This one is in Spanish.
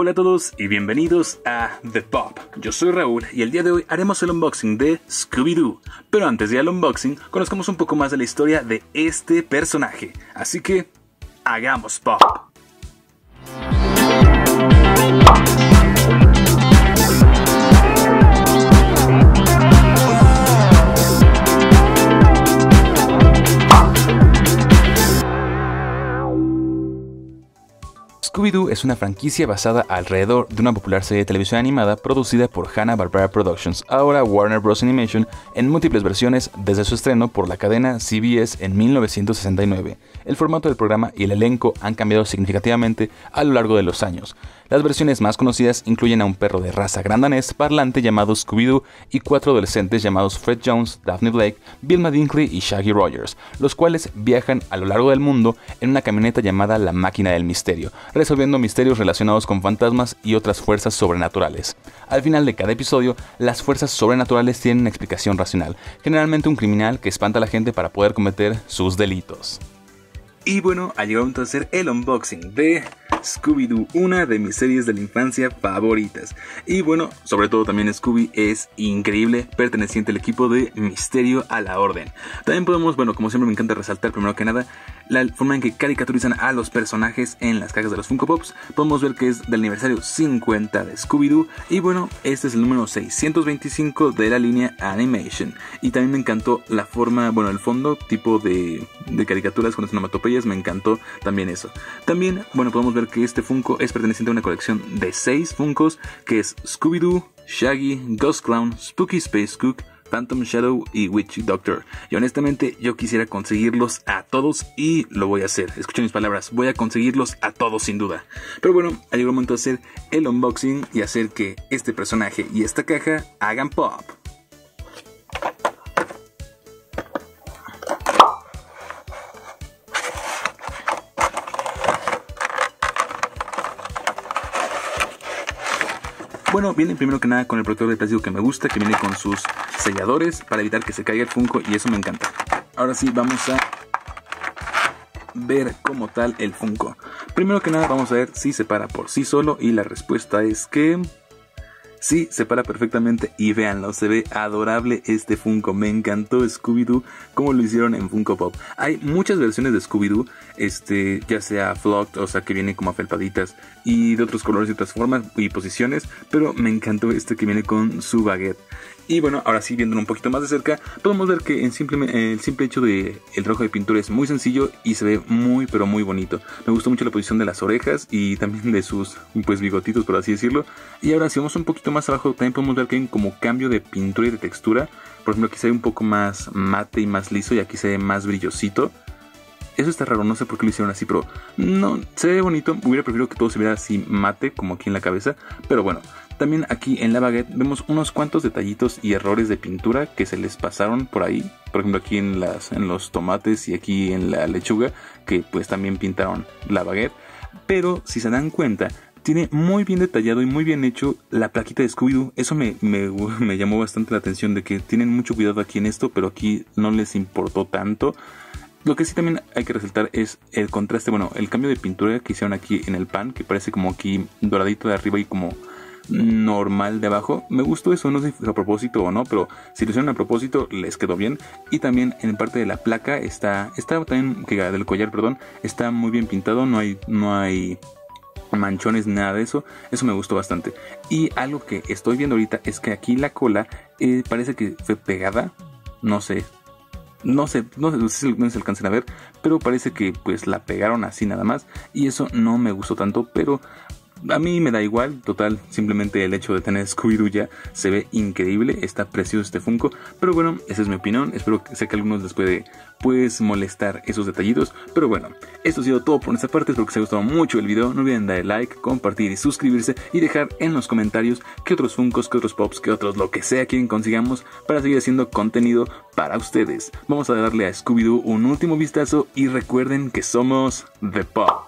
Hola a todos y bienvenidos a The Pop. Yo soy Raúl y el día de hoy haremos el unboxing de Scooby-Doo. Pero antes de ir al unboxing, conozcamos un poco más de la historia de este personaje. Así que, hagamos pop. Scooby-Doo es una franquicia basada alrededor de una popular serie de televisión animada producida por Hanna-Barbera Productions, ahora Warner Bros. Animation, en múltiples versiones desde su estreno por la cadena CBS en 1969. El formato del programa y el elenco han cambiado significativamente a lo largo de los años. Las versiones más conocidas incluyen a un perro de raza grandanés parlante llamado Scooby-Doo y cuatro adolescentes llamados Fred Jones, Daphne Blake, Vilma Dinkley y Shaggy Rogers, los cuales viajan a lo largo del mundo en una camioneta llamada la Máquina del Misterio, resolviendo misterios relacionados con fantasmas y otras fuerzas sobrenaturales. Al final de cada episodio, las fuerzas sobrenaturales tienen una explicación racional, generalmente un criminal que espanta a la gente para poder cometer sus delitos. Y bueno, ha llegado hacer el unboxing de Scooby-Doo, una de mis series de la infancia favoritas. Y bueno, sobre todo también Scooby es increíble, perteneciente al equipo de Misterio a la Orden. También podemos, bueno, como siempre me encanta resaltar primero que nada, la forma en que caricaturizan a los personajes en las cajas de los Funko Pops. Podemos ver que es del aniversario 50 de Scooby-Doo. Y bueno, este es el número 625 de la línea Animation. Y también me encantó la forma, bueno, el fondo, tipo de, de caricaturas con onomatopeyas, me encantó también eso. También, bueno, podemos ver que este Funko es perteneciente a una colección de 6 Funkos, que es Scooby-Doo, Shaggy, Ghost Clown, Spooky Space Cook, Phantom Shadow y Witch Doctor. Y honestamente yo quisiera conseguirlos a todos y lo voy a hacer. Escuchen mis palabras, voy a conseguirlos a todos sin duda. Pero bueno, ha llegado el momento de hacer el unboxing y hacer que este personaje y esta caja hagan pop. Bueno, viene primero que nada con el protector de plástico que me gusta, que viene con sus selladores para evitar que se caiga el Funko y eso me encanta. Ahora sí, vamos a ver como tal el Funko. Primero que nada vamos a ver si se para por sí solo y la respuesta es que Sí, se para perfectamente y véanlo, se ve adorable este Funko. Me encantó Scooby-Doo como lo hicieron en Funko Pop. Hay muchas versiones de Scooby-Doo, este, ya sea flocked, o sea que viene como afelpaditas y de otros colores y otras formas y posiciones, pero me encantó este que viene con su baguette. Y bueno, ahora sí, viéndolo un poquito más de cerca, podemos ver que en simple, el simple hecho de el trabajo de pintura es muy sencillo y se ve muy pero muy bonito. Me gustó mucho la posición de las orejas y también de sus pues bigotitos, por así decirlo. Y ahora si vamos un poquito más abajo, también podemos ver que hay como cambio de pintura y de textura. Por ejemplo, aquí se ve un poco más mate y más liso y aquí se ve más brillosito. Eso está raro, no sé por qué lo hicieron así, pero no, se ve bonito. Hubiera preferido que todo se viera así mate, como aquí en la cabeza. Pero bueno, también aquí en la baguette vemos unos cuantos detallitos y errores de pintura que se les pasaron por ahí. Por ejemplo aquí en, las, en los tomates y aquí en la lechuga que pues también pintaron la baguette. Pero si se dan cuenta, tiene muy bien detallado y muy bien hecho la plaquita de Scooby-Doo. Eso me, me, me, llamó bastante la atención de que tienen mucho cuidado aquí en esto, pero aquí no les importó tanto. Lo que sí también hay que resaltar es el contraste, bueno, el cambio de pintura que hicieron aquí en el pan, que parece como aquí doradito de arriba y como normal de abajo. Me gustó eso, no sé si a propósito o no, pero si lo hicieron a propósito les quedó bien. Y también en parte de la placa está, está también, que del collar, perdón, está muy bien pintado, no hay, no hay manchones, nada de eso. Eso me gustó bastante. Y algo que estoy viendo ahorita es que aquí la cola eh, parece que fue pegada. No sé. No sé, no sé si se alcancen a ver, pero parece que pues la pegaron así nada más y eso no me gustó tanto, pero a mí me da igual, total, simplemente el hecho de tener Scooby-Doo ya se ve increíble, está precioso este Funko, pero bueno, esa es mi opinión, espero que sé que a algunos les puede pues molestar esos detallitos, pero bueno, esto ha sido todo por nuestra parte, espero que os haya gustado mucho el video, no olviden darle like, compartir y suscribirse y dejar en los comentarios qué otros Funkos, qué otros Pops, qué otros lo que sea quieren consigamos para seguir haciendo contenido para ustedes. Vamos a darle a Scooby-Doo un último vistazo y recuerden que somos The Pop.